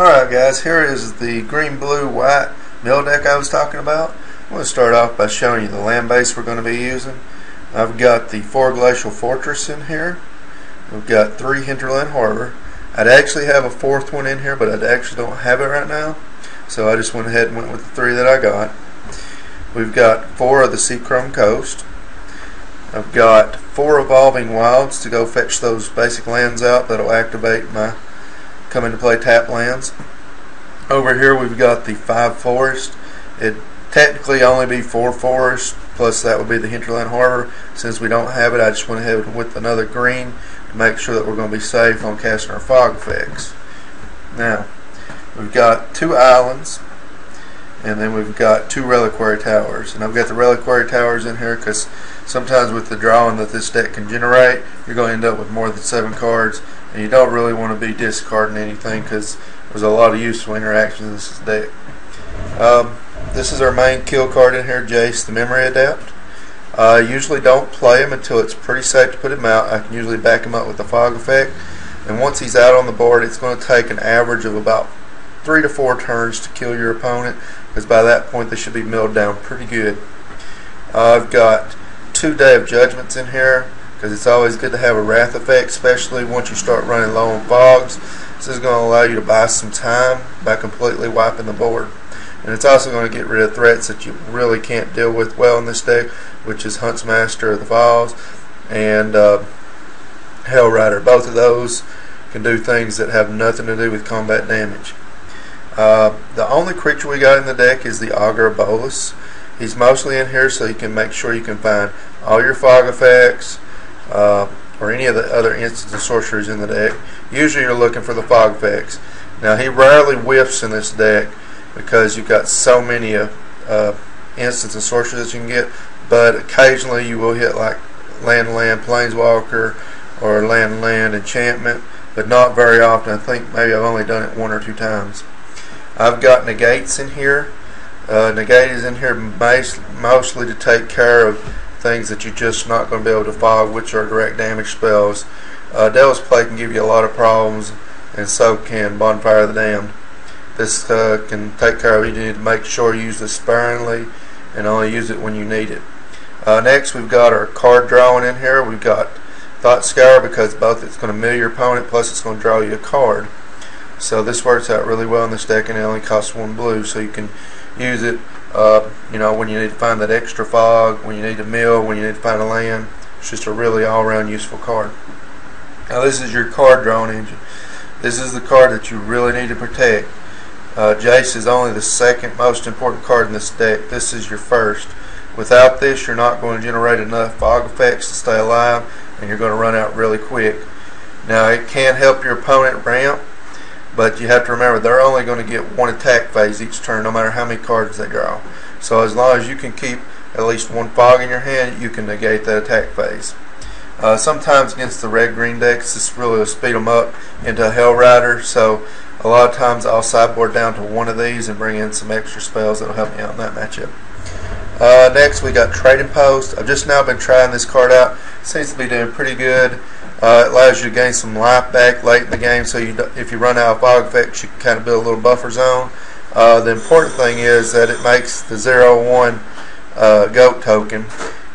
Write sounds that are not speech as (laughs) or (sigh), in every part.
Alright guys, here is the green, blue, white mill deck I was talking about. I'm going to start off by showing you the land base we're going to be using. I've got the four glacial fortress in here. We've got three hinterland harbor. I'd actually have a fourth one in here, but I actually don't have it right now. So I just went ahead and went with the three that I got. We've got four of the Seachrome Coast. I've got four evolving wilds to go fetch those basic lands out that'll activate my come into play tap lands. Over here we've got the five forest. It technically only be four forest plus that would be the hinterland harbor. Since we don't have it, I just went ahead with another green to make sure that we're going to be safe on casting our fog effects. Now we've got two islands and then we've got two reliquary towers and I've got the reliquary towers in here because sometimes with the drawing that this deck can generate you're going to end up with more than seven cards and you don't really want to be discarding anything because there's a lot of useful interactions in this deck. Um, this is our main kill card in here, Jace, the Memory Adept. I uh, usually don't play him until it's pretty safe to put him out. I can usually back him up with the fog effect. And once he's out on the board, it's going to take an average of about three to four turns to kill your opponent because by that point they should be milled down pretty good. Uh, I've got two Day of Judgments in here because it's always good to have a wrath effect, especially once you start running low on fogs. This is going to allow you to buy some time by completely wiping the board. And it's also going to get rid of threats that you really can't deal with well in this deck, which is Huntsmaster of the Falls and uh, Hell Rider. Both of those can do things that have nothing to do with combat damage. Uh, the only creature we got in the deck is the Augur Bolas. He's mostly in here so you can make sure you can find all your fog effects, uh, or any of the other instants of sorceries in the deck. Usually you're looking for the fog effects. Now he rarely whiffs in this deck because you've got so many uh, uh, instances of sorceries that you can get, but occasionally you will hit like land land planeswalker or land land enchantment, but not very often. I think maybe I've only done it one or two times. I've got negates in here. Uh, negate is in here mostly to take care of things that you're just not going to be able to fog, which are direct damage spells. Uh, Devil's Play can give you a lot of problems, and so can Bonfire of the Damned. This uh, can take care of it. You need to make sure you use this sparingly and only use it when you need it. Uh, next, we've got our card drawing in here. We've got Thought Scour because both it's going to mill your opponent plus it's going to draw you a card. So this works out really well in this deck and it only costs one blue so you can use it uh, you know, when you need to find that extra fog, when you need to mill, when you need to find a land. It's just a really all-around useful card. Now this is your card drawing engine. This is the card that you really need to protect. Uh, Jace is only the second most important card in this deck. This is your first. Without this, you're not going to generate enough fog effects to stay alive, and you're going to run out really quick. Now, it can help your opponent ramp, but you have to remember they're only going to get one attack phase each turn, no matter how many cards they draw. So as long as you can keep at least one fog in your hand, you can negate that attack phase. Uh, sometimes against the red-green decks, this really will speed them up into a Hell Rider. So a lot of times I'll sideboard down to one of these and bring in some extra spells that'll help me out in that matchup. Uh, next we got Trading Post. I've just now been trying this card out. Seems to be doing pretty good. Uh, it allows you to gain some life back late in the game, so you if you run out of fog effects, you can kind of build a little buffer zone. Uh, the important thing is that it makes the 0-1 uh, goat token,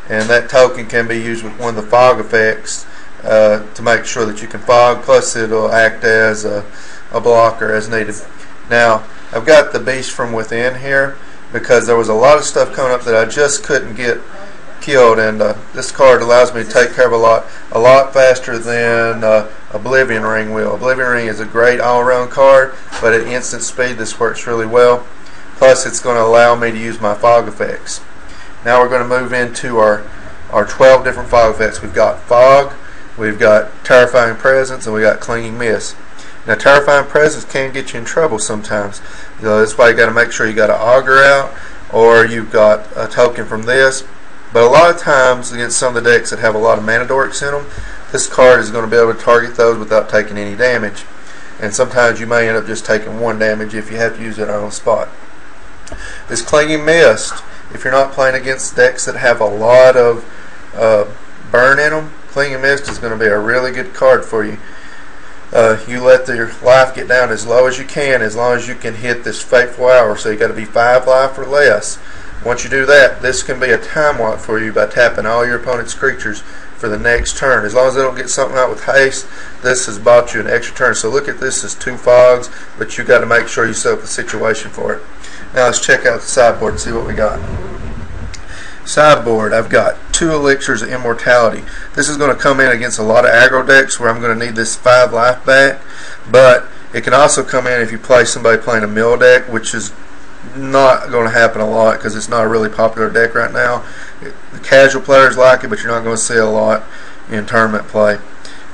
and that token can be used with one of the fog effects uh, to make sure that you can fog, plus it'll act as a, a blocker as needed. Now, I've got the Beast from Within here because there was a lot of stuff coming up that I just couldn't get killed, and uh, this card allows me to take care of a lot a lot faster than uh, Oblivion Ring will. Oblivion Ring is a great all-around card, but at instant speed this works really well. Plus it's going to allow me to use my fog effects. Now we're going to move into our, our 12 different fog effects. We've got Fog, we've got Terrifying Presence, and we've got Clinging Mist. Now Terrifying Presence can get you in trouble sometimes. So that's why you got to make sure you got an Augur out, or you've got a token from this but a lot of times against some of the decks that have a lot of mana dorks in them, this card is going to be able to target those without taking any damage. And sometimes you may end up just taking one damage if you have to use it on a spot. This Clinging Mist, if you're not playing against decks that have a lot of uh, burn in them, Clinging Mist is going to be a really good card for you. uh, you let your life get down as low as you can, as long as you can hit this fateful hour. So you got to be five life or less. Once you do that, this can be a time walk for you by tapping all your opponent's creatures for the next turn. As long as they don't get something out with haste, this has bought you an extra turn. So look at this as two fogs, but you got to make sure you set up the situation for it. Now let's check out the sideboard and see what we got. Sideboard, I've got two elixirs of immortality. This is going to come in against a lot of aggro decks where I'm going to need this five life back, but it can also come in if you play somebody playing a mill deck, which is not going to happen a lot because it's not a really popular deck right now. the casual players like it, but you're not going to see a lot in tournament play.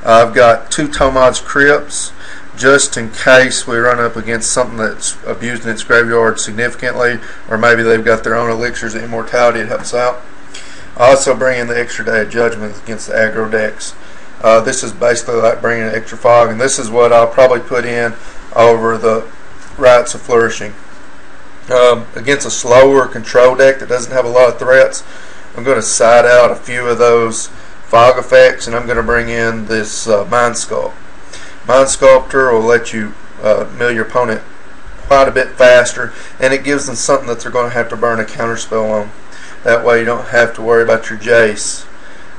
I've got two Tormod's Crypts just in case we run up against something that's abused in its graveyard significantly, or maybe they've got their own elixirs of immortality, it helps out. I also bring in the extra day of judgment against the aggro decks. Uh, this is basically like bringing an extra fog, and this is what I'll probably put in over the rites of flourishing. Um, against a slower control deck that doesn't have a lot of threats, I'm going to side out a few of those fog effects, and I'm going to bring in this uh, Mind Sculpt. Mind Sculptor will let you uh, mill your opponent quite a bit faster, and it gives them something that they're going to have to burn a counter spell on. That way you don't have to worry about your Jace.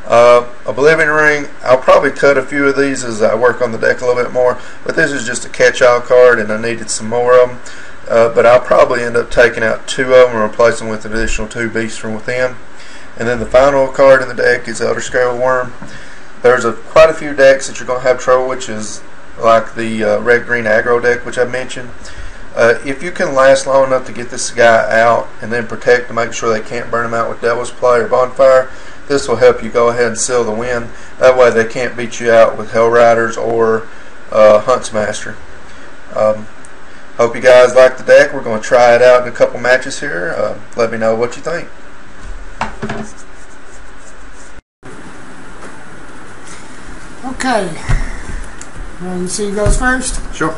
Uh, Oblivion Ring, I'll probably cut a few of these as I work on the deck a little bit more, but this is just a catch-all card and I needed some more of them. Uh, but I'll probably end up taking out two of them and replacing them with an additional two beasts from within. And then the final card in the deck is Elderscale Wurm. There's a, quite a few decks that you're going to have trouble, which is like the uh, red green aggro deck, which I mentioned. Uh, if you can last long enough to get this guy out and then protect to make sure they can't burn him out with Devil's Play or Bonfire, this will help you go ahead and seal the win. That way they can't beat you out with Hell Riders or uh, Huntsmaster. Um, hope you guys like the deck. We're going to try it out in a couple matches here. Uh, let me know what you think. Okay. Want to see who goes first? Sure.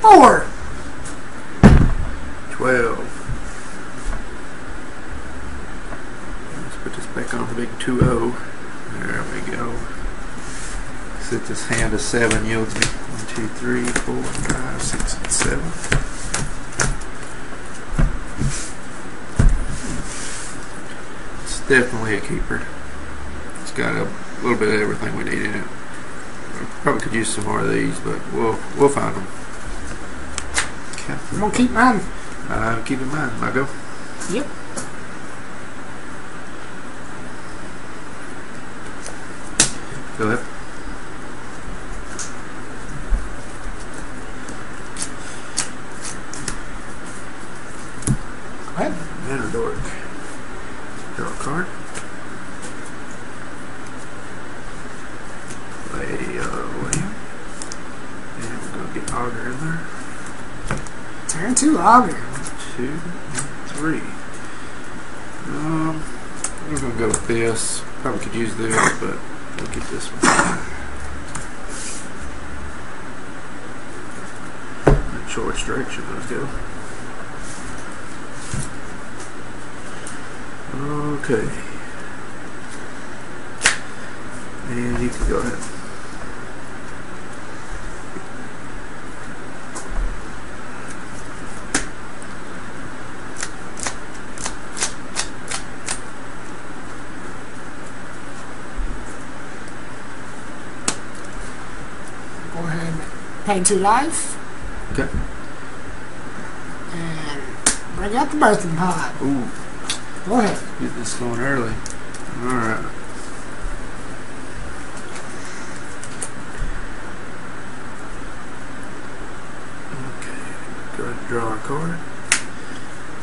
Four. Twelve. Let's put this back on the big 2-0. There we go. Set this hand to 7 yields me 1, 2, 3, 4, 5, 6, and 7. It's definitely a keeper. It's got a little bit of everything we need in it. Probably could use some more of these, but we'll we'll find them. I'm gonna keep mine. Uh, keep in mind. I go. Yep. Go ahead. Go ahead. Mana Dork. Draw a card. Play uh, William. And we're going to get Augur in there. Turn two, Augur. Two, and three. Um, we're going to go with this. Probably could use this, but we'll get this one. Choice direction, let's go. Okay. And you can go ahead. Go ahead pay life. Okay. And bring out the birthing pod. Ooh. Go ahead. Get this going early. Alright. Okay. Go ahead and draw a card.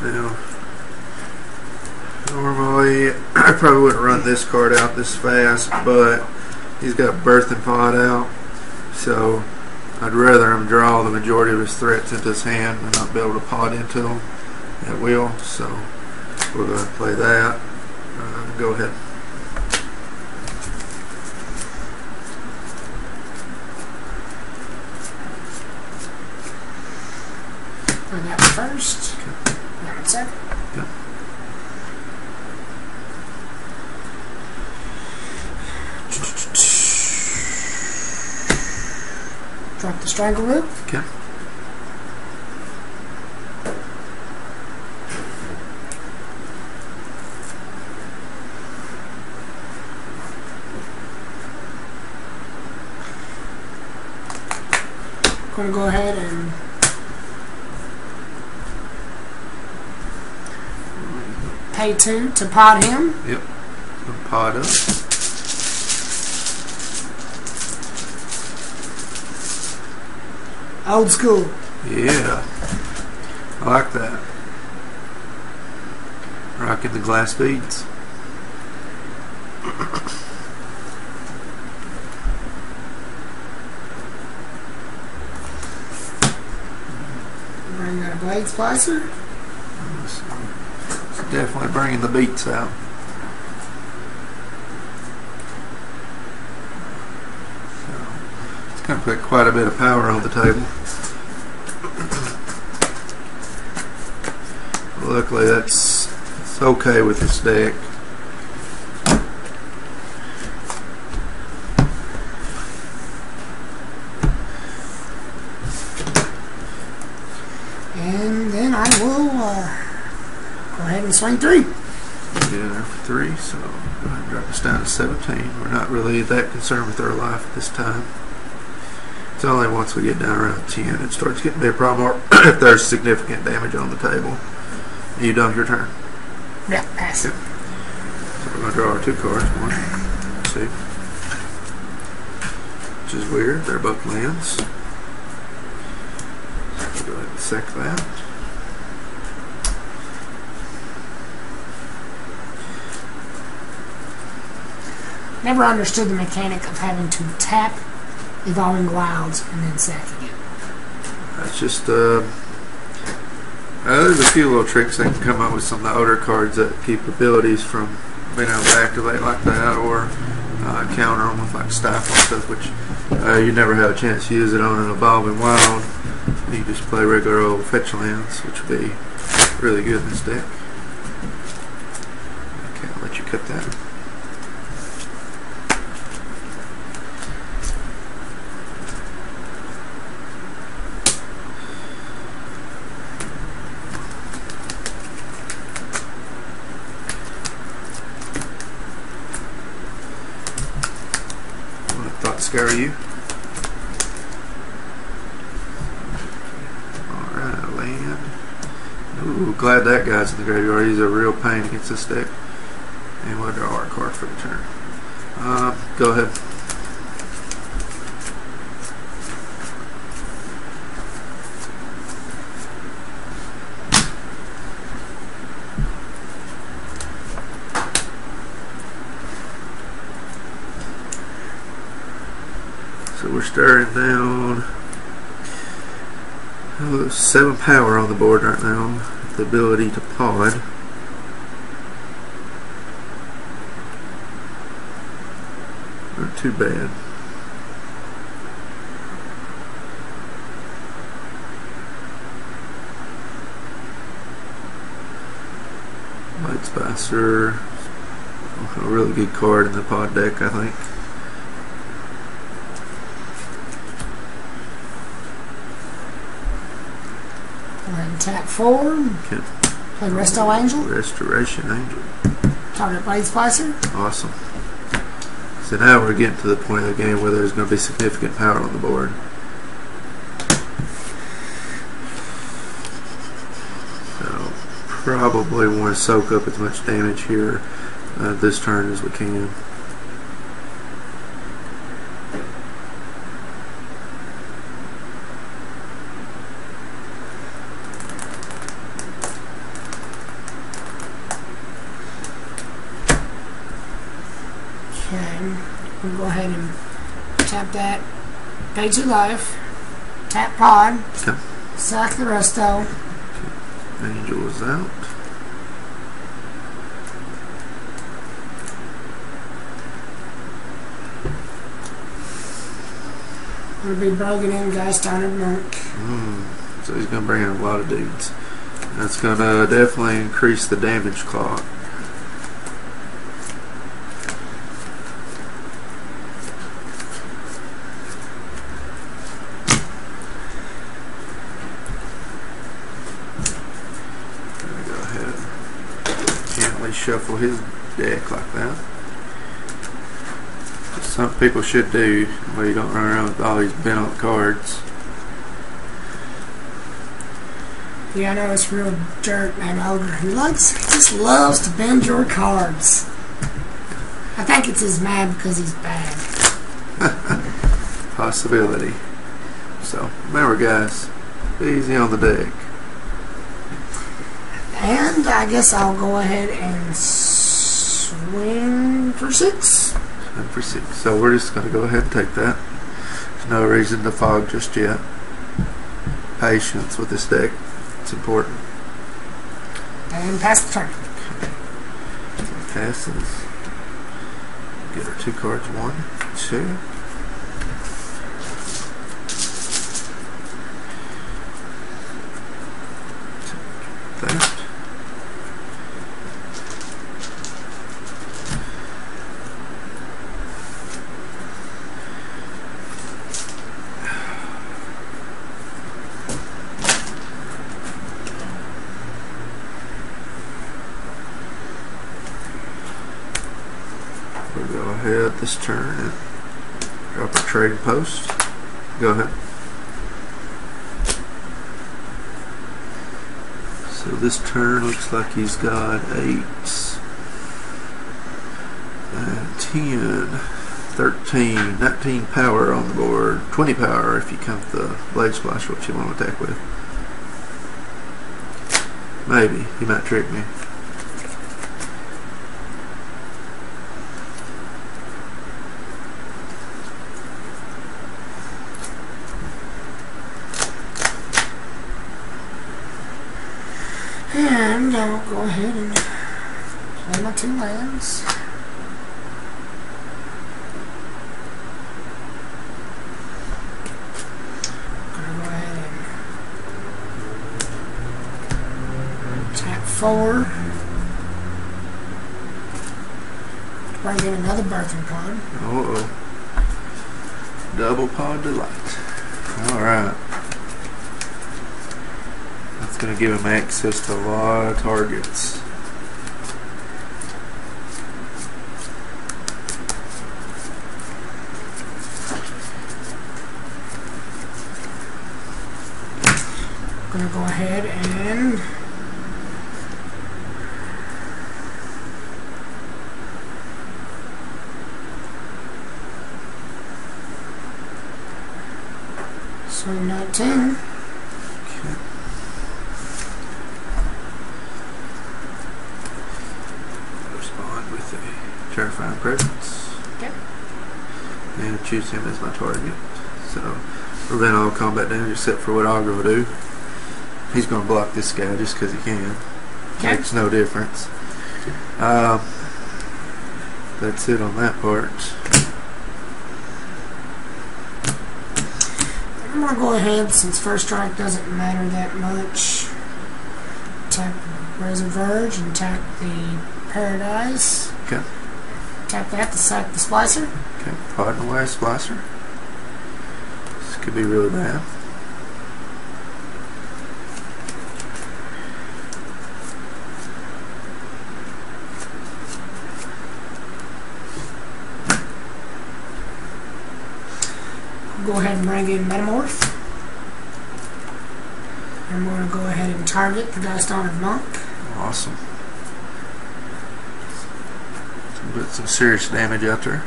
Now, normally, (clears throat) I probably wouldn't run this card out this fast, but he's got Birthing Pod out, so I'd rather him draw the majority of his threats into his hand and not be able to pod into them at will, so we're going to play that. Uh, go ahead. Bring out first. Out second. Yeah. The Strangleroot. Okay. To go ahead and pay two to pod him. Yep. Gonna Pod up. Old school. Yeah. I like that. Rocking the glass beads. Bring a blade splicer. It's definitely bringing the beats out. To put quite a bit of power on the table. Luckily, that's it's okay with this deck. And then I will uh, go ahead and swing three. Get in there for three, so go ahead and drop us down to 17. We're not really that concerned with our life at this time. It's only once we get down around 10 it starts getting to be a problem, or (clears throat) if there's significant damage on the table. You done your turn. Yeah, pass. Yep. So we're going to draw our two cards. One, two. Which is weird. They're both lands. So we'll go ahead and sec that. Never understood the mechanic of having to tap evolving wilds and then sack again. That's just uh, uh, there's a few little tricks they can come up with some of the older cards that keep abilities from being able to activate like that or uh, counter them with like stifle stuff, which uh, you never have a chance to use it on an evolving wild. You just play regular old fetch lands, which would be really good in this deck. Okay, I'll let you cut that. What thought scare you? Alright, land. Ooh, glad that guy's in the graveyard. He's a real pain against this deck. And we'll draw our card for the turn. Uh, go ahead. So we're staring down oh, seven power on the board right now. The ability to pod. Not too bad. Light Spicer. A really good card in the pod deck, I think. And tap forward. Okay. Play Resto Angel. Restoration Angel. Target blade splicer. Awesome. So now we're getting to the point of the game where there's going to be significant power on the board. So probably want to soak up as much damage here uh, this turn as we can. Okay. We'll go ahead and tap that. Pay two life. Tap pod. Okay. Sack the resto. Angel is out. It'll be broken in Geist-Honored Monk. Mm. So he's going to bring in a lot of dudes. That's going to definitely increase the damage clock. His deck like that. Some people should do where you don't run around with all these bent up cards. Yeah, I know this real jerk named Ogre. He likes, just loves to bend your cards. I think it's his mad because he's bad. (laughs) Possibility. So remember, guys, easy on the deck. And I guess I'll go ahead and swing for six. And for six. So we're just going to go ahead and take that. There's no reason to fog just yet. Patience with this deck. It's important. And pass the turn. Okay. Passes. Get our two cards. One, two. That. We'll go ahead this turn and drop a trading post. Go ahead. So this turn looks like he's got eight, nine, 10, 13, 19 power on the board, 20 power if you count the blade splash, what you want to attack with. Maybe. He might trick me. And I'll go ahead and play my two lands. Four. Bring in another birthing pod. Uh oh. Double pod delight. Alright. That's going to give him access to a lot of targets. Gonna go ahead and swing 19. Okay. Respond with a terrifying presence. Okay. And choose him as my target. So prevent all combat damage except for what Augur will do. He's going to block this guy just because he can. Okay. Makes no difference. Um, that's it on that part. I'm gonna go ahead since first strike doesn't matter that much. Tap Razorverge and tap the Paradise. Okay. Tap that to sack the Splicer. Okay. Pod and away, Splicer. This could be really bad. Go ahead and bring in Metamorph. And we're going to go ahead and target the Geist-Honored Monk. Awesome. Put some serious damage out there.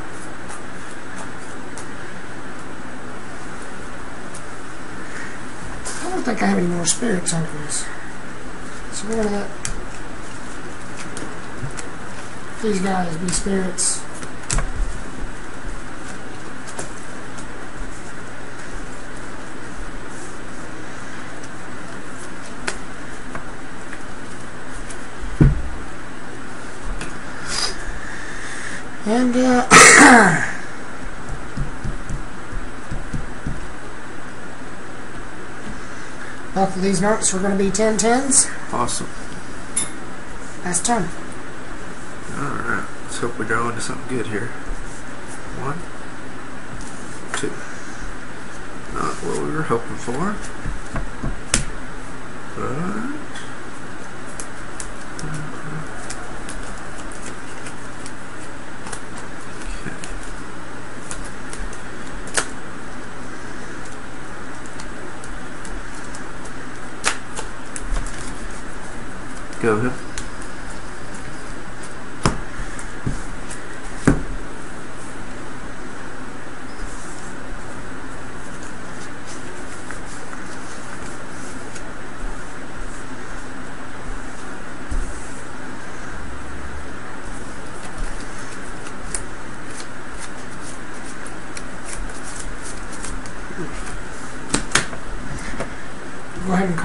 I don't think I have any more spirit tokens. So we're gonna let these guys be spirits. And uh Both of these notes are going to be 10 tens. Awesome. Last turn. Alright, let's hope we go into something good here. One, two. Not what we were hoping for. But Go ahead.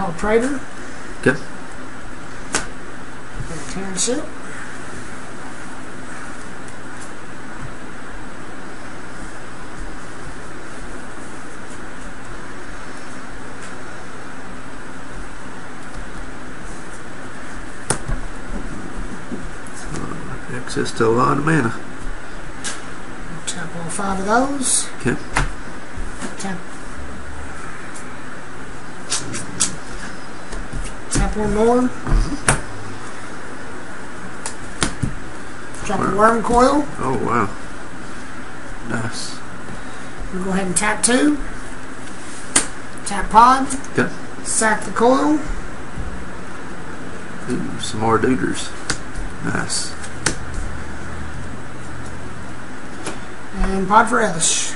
Go ahead and call Prater. Okay. Township. Access to a lot of mana. Tap all five of those. Okay. Tap. Tap one more. Drop a Wurmcoil. Oh wow. Nice. We'll go ahead and tap two. Tap pod. Okay. Sack the coil. Ooh, some more duders. Nice. And pod for Elesh.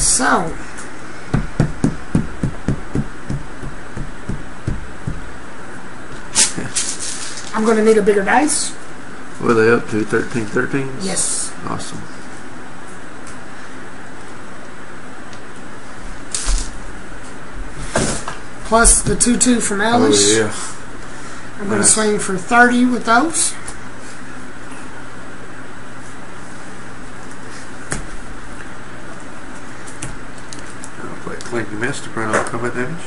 So (laughs) I'm going to need a bigger dice. What are they up to? 13 13s? Yes. Awesome. Plus the 2 2 from Oh yeah. I'm going to Nice. swing for 30 with those. I'll play Clinging Mist to print out combat damage.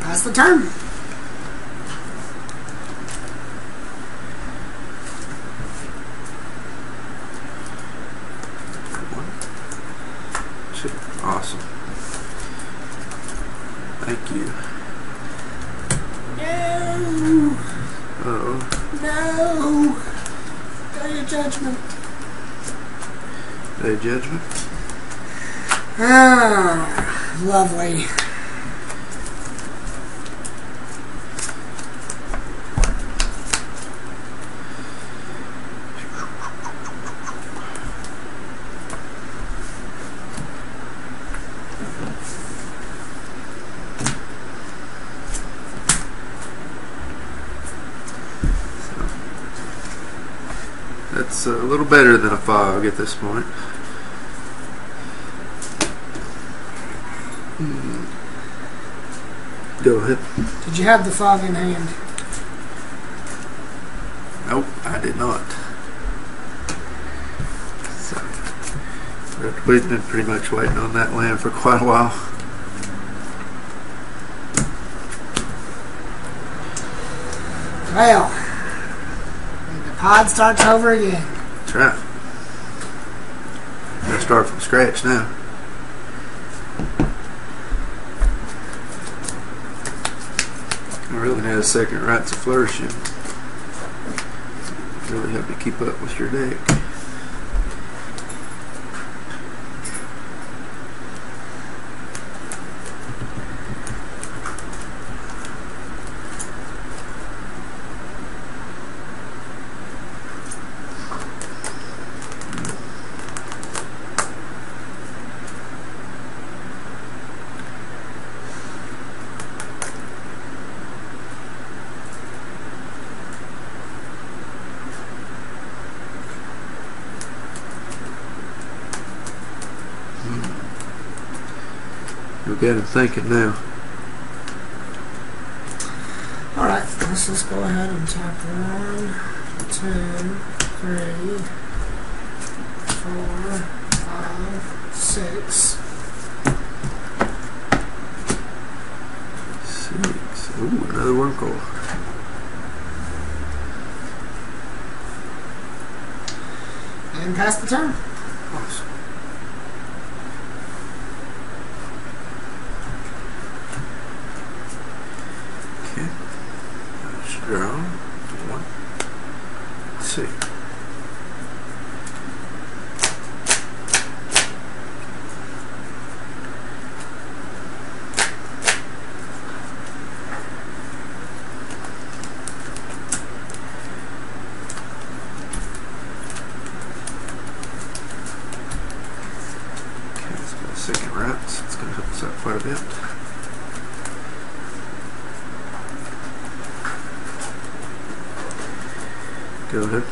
Pass the turn. One. Two. Awesome. Thank you. No. Uh oh. No. Day of judgment. Day of Judgment. Ah, lovely. That's a little better fog at this point. Hmm. Go ahead. Did you have the fog in hand? Nope, I did not. So, we've been pretty much waiting on that land for quite a while. Well, the pod starts over again. That's right. Gotta start from scratch now. I really need a second rites of flourishing. Really help you keep up with your deck. You'll get him thinking now. Alright, let's just go ahead and tap one, two, three, four, five, six. Six. Ooh, another coil. And pass the turn. Awesome. Okay. Let's draw one, two. Okay, let's go second right. So it's going to help us out quite a bit. Go ahead.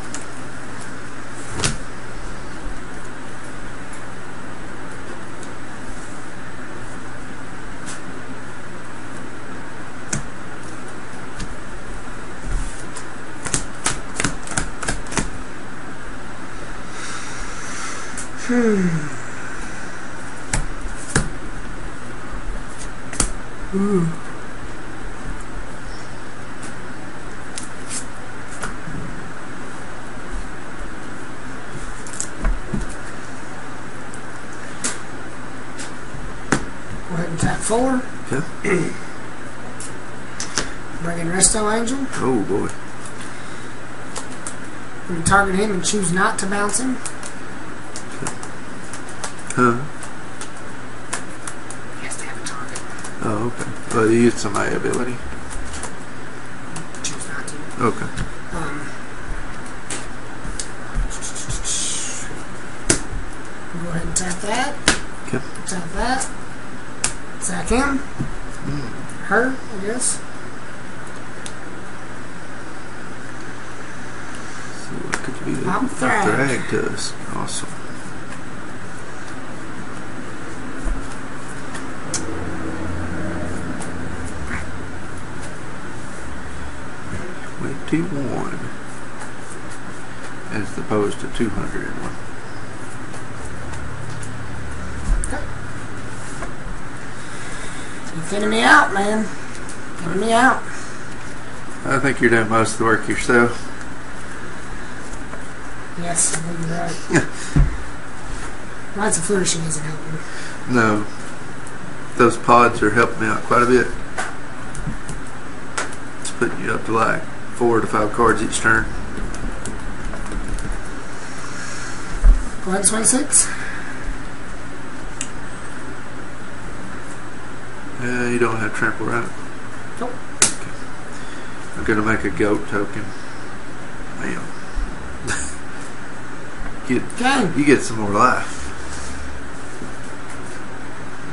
Go ahead and tap four. Okay. Bring in Resto Angel. Oh boy. You target him and choose not to bounce him, Huh? has to have a target. Oh, okay. Well, you get some A ability. Choose not to. Okay. Um, go ahead and tap that. Okay. Tap that. Sack him. Her, I guess. So what could be the I'm thrag. drag to us? Awesome. Twenty-one, as opposed to two hundred and one. You're thinning me out, man. Thinning me out. I think you're doing most of the work yourself. Yes, I think you're right. (laughs) Lots of flourishing isn't helping. No, those pods are helping me out quite a bit. It's putting you up to like four to five cards each turn. One, two, six. Uh, you don't have trample, right? Nope. Okay. I'm going to make a goat token. Man. (laughs) get. You get some more life.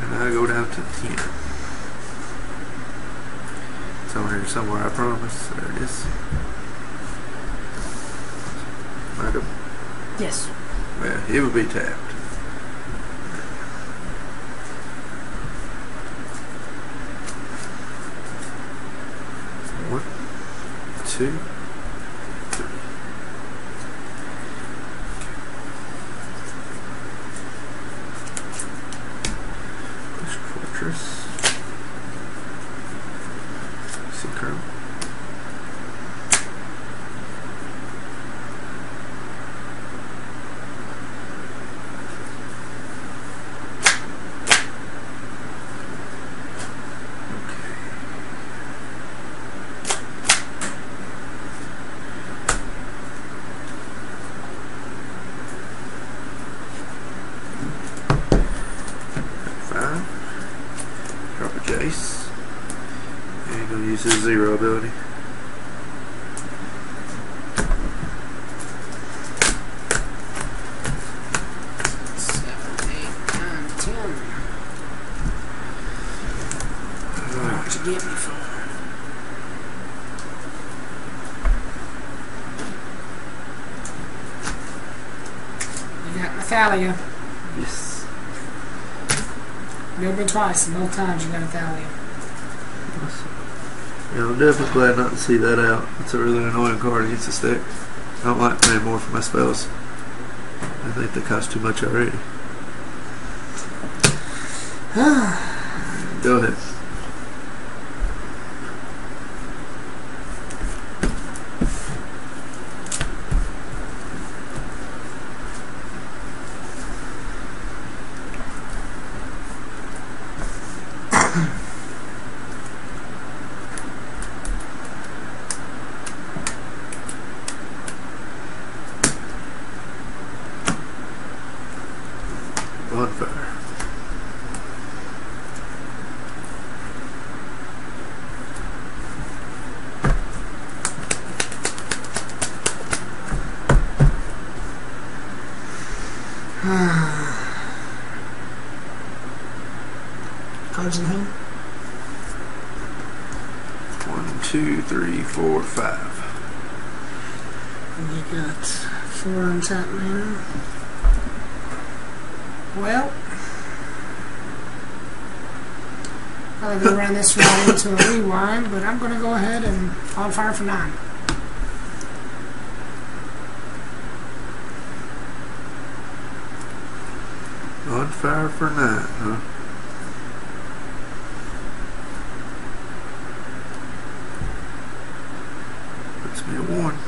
And I go down to 10. Somewhere, I promise. There it is. Madam. Yes. Well, it will be tapped. One, two, three. Push fortress. Synchro. Five. Drop a Jace. And gonna use his zero ability. Seven, eight, nine, ten. What'd you get me for? Nathalia. Yes. Never twice, and both times you got Nathalia. Awesome. Yeah, I'm definitely glad not to see that out. It's a really annoying card against the stick. I don't like paying more for my spells. I think they cost too much already. (sighs) Go ahead. Bonfire. Cards in hand. One, two, three, four, five. And you got four untapped mana. Well, I'm gonna run this right into a rewind, but I'm gonna go ahead and Bonfire for nine. Bonfire for nine, huh? Puts me at one.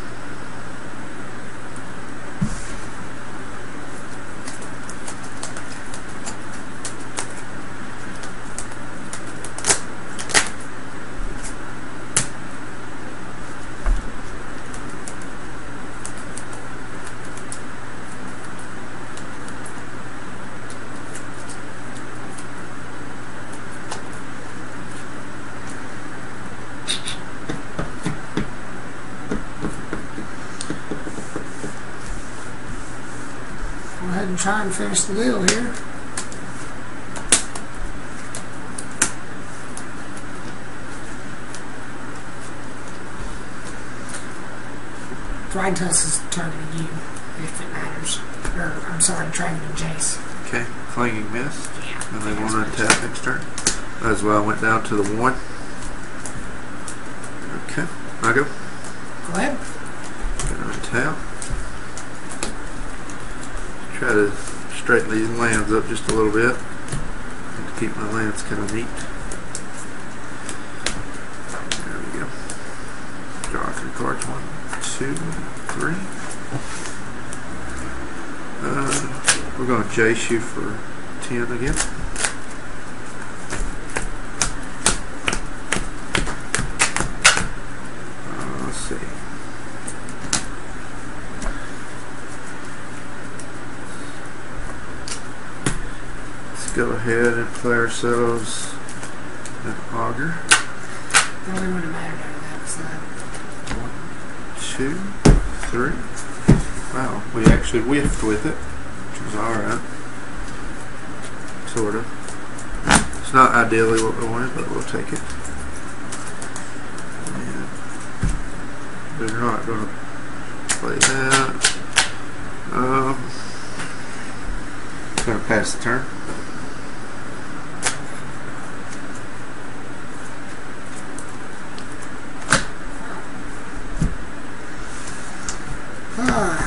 Go ahead and try and finish the deal here. Tusk is targeting you, if it matters. Or, I'm sorry, targeting Jace. Okay, Clinging Mist. Yeah. And they want to attack next turn. That's why I went down to the one. Okay, I go. Go ahead. Gonna tap. Try to straighten these lands up just a little bit. To keep my lands kind of neat. There we go. Draw three cards. One, two, three. Uh, we're going to Jace you for 10 again. Uh, let's see. Let's go ahead ourselves an Augur. The only one that mattered out of that was that. One, two, three. Wow, we actually whiffed with it, which was alright. Sort of. It's not ideally what we wanted, but we'll take it. And we're not going to play that. Um, going to pass the turn. Ah.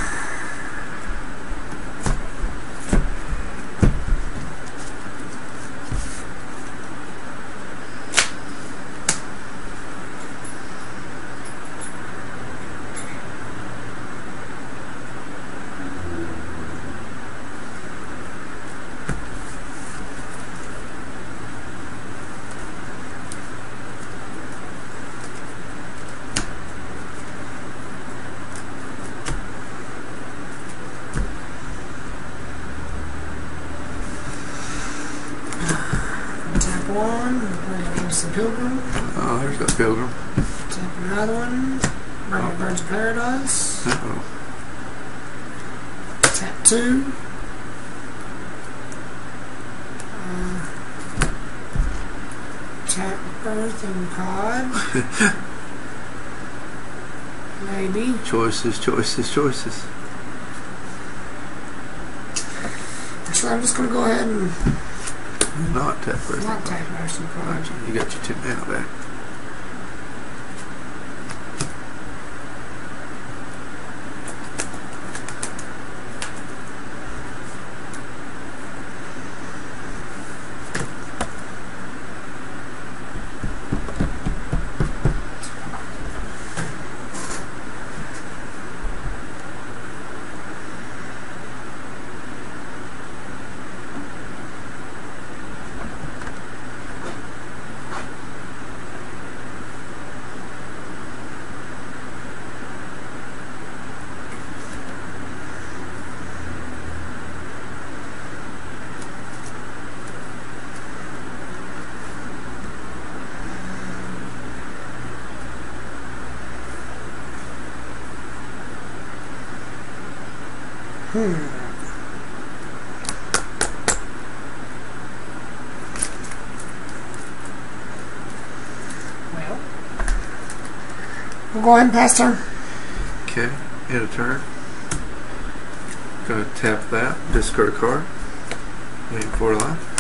Tap one, against the Pilgrim. Oh, there's that pilgrim. Tap another one, bring Birds of Paradise. Uh-oh. Tap two. Uh, tap Earth and Pod. (laughs) Maybe. Choices, choices, choices. So I'm just going to go ahead and Not tap first. not and Pod. Gotcha. You got your tip now back. Hmm. Well, we'll go ahead and pass turn. Okay, end a turn. Gonna tap that, discard a card. Wait for life. Five.